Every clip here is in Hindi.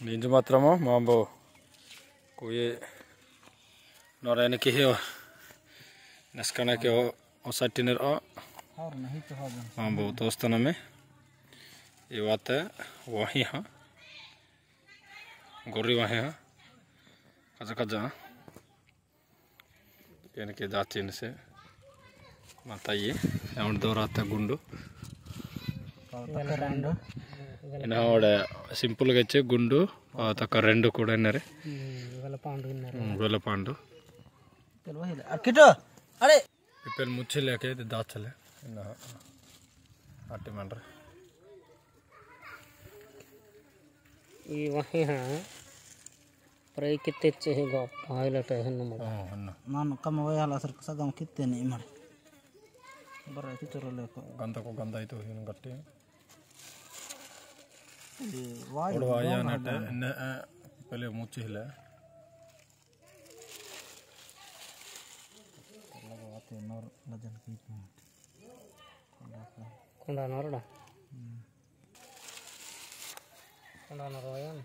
निजमात्र मो कोई नरे के नेकाना के असाटी मो दोस्तों में ये वाते वही हाँ गोरी वही हाँ खजा खजा हाँ के दाचीन से माता ये दौरा गुंडू ఆవిడ సింపుల్గా వచ్చే గుండు తక్కువ రెండు కూడా విన్నారు వెలపాండు ఇప్పుడు ముచ్చి లేక ఇది దాచలే ఇన్న అట్టి మండ్రి ಈ ವಹಿಹ ಪ್ರೈ ಕಿತ್ತೆಚ್ಚೆ ಹೀಗ ಪಾಯ್ಲಟ್ ಹೆಣ್ಣು ಮಗ అన్న ನಾನು ಕಮ್ಮ ವಯಲ್ಲ ಸರ್ ಸಗಮ್ ಕಿತ್ತೇನೆ ಮಾಡಿ ಬರ ಕಿತ್ತರಲೇಕು గంతకు గంత అయితే ఈయన గట్టి വാഴ എന്നെ പല മൂച്ചില്ല കൊണ്ടാണോടാ കൊണ്ടാണോ റോയാണ്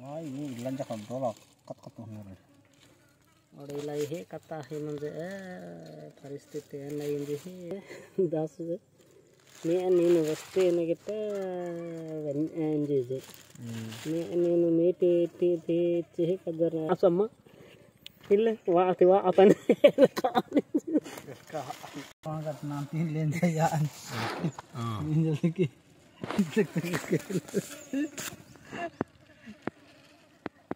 नाही मी इडलांच्या कंट्रोल कत होणार आहे ಹೊಡಿಲ್ಲ ಹಿ ಕತ್ತ ಇನ್ನೊಂದು ಪರಿಸ್ಥಿತಿ ಏನಾಗಿಂದು ಹಿ ದಾಸದು ನೀ ನೀನು ವಸ್ತು ಏನಾಗಿತ್ತ ಎಂಜಿದು ನೀನು ಮೀಟಿ ಟೀ ಟೀ ಚಿ ಕದ್ದರ ಆಸಮ್ಮ ಇಲ್ಲ ವಾತಿ ವಾ ಅಪನ ನಾನು ತಿನ್ಲೇನ್ ಯಾನ್ ನಿಂದಲಿಕ್ಕೆ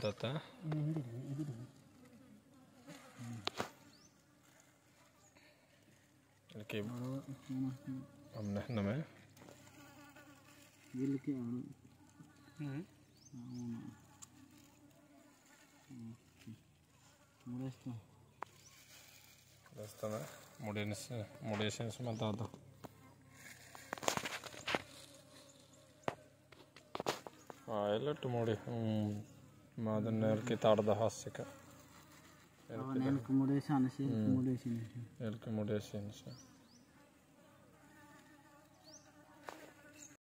दाता నమే వీళ్ళకి అవునా మూడేస్తాం వేస్తానా మూడేసి మూడేసేసి మన తాత వెళ్ళట్టు మూడే Maada nelki tarda hassika. Elki mudeshanisi, elki mudeshanisi. Elki mudeshanisi.